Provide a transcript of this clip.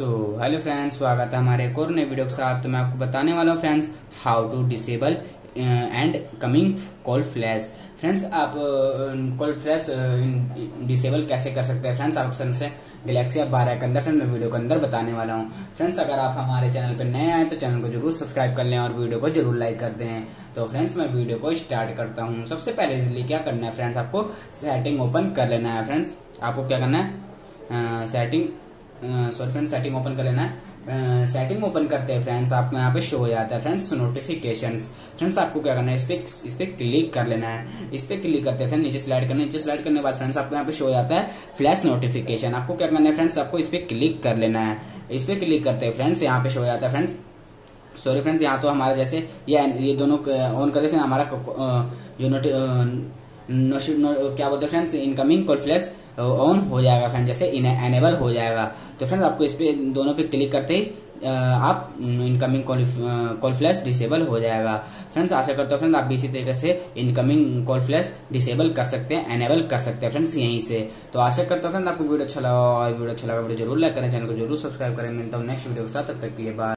So hello friends स्वागत है हमारे एक और नए वीडियो के साथ। तो मैं आपको बताने वाला हूँ friends how to disable incoming call flash friends आप कॉल फ्लैश डिसेबल कैसे कर सकते हैं? फ्रेंड्स आप से गलेक्सी बारह के अंदर फ्रेंड मैं वीडियो के अंदर बताने वाला हूँ। फ्रेंड्स अगर आप हमारे चैनल पर नए आए तो चैनल को ज़रूर सब्सक्राइब कर लें और वीडियो को ज़रूर लाइक कर हैं तो फ्रेंड्स मैं वीडियो को स्टार्ट करता हूँ। सबसे पहले इसलिए क्या करना है फ्रेंड्स आपको सेटिंग ओपन कर लेना है। फ्रेंड्स आपको क्या करना है? Setting sorry friends setting open कर लेना है। सेटिंग ओपन करते हैं फ्रेंड्स, आपको यहाँ पे शो हो जाता है। फ्रेंड्स नोटिफिकेशन फ्रेंड्स, आपको क्या करना है, इस पे इस पे क्लिक कर लेना है। इस पे क्लिक करते हैं नीचे स्लाइड करना, नीचे स्लाइड करने के बाद फ्रेंड्स, आपको यहाँ पे शो हो जाता है फ्लैश नोटिफिकेशन आपको क्या करना है फ्रेंड्स, आपको इस पे क्लिक कर लेना है। इस पे क्लिक करते हैं फ्रेंड्स, यहाँ पे शो हो जाता है फ्रेंड्स। सॉरी फ्रेंड्स, यहाँ तो हमारा जैसे, ये ये दोनों ऑन करते हैं हमारा जो नोटि क्या बोलते हैं friends incoming call flash on हो जाएगा फ्रेंड जैसे एनेबल हो जाएगा। तो फ्रेंड्स आपको इस पे दोनों पे क्लिक करते ही आप इनकमिंग कॉल फ्लैश डिसेबल हो जाएगा। फ्रेंड्स आशा करता हूँ फ्रेंड्स आप भी इसी तरीके से इनकमिंग कॉल फ्लैश डिसेबल कर सकते हैं एनेबल कर सकते हैं फ्रेंड्स यहीं से। तो आशा करता हूँ फ्रेंड्स आपको वीडियो अच्छा लगा और वीडियो अच्छा लगा वीडियो ज़रूर लाइक करें, चैनल को ज़रूर सब्सक्राइब करें। मिलता हूँ नेक्स्ट वीडियो के साथ, तब तक के लिए बाय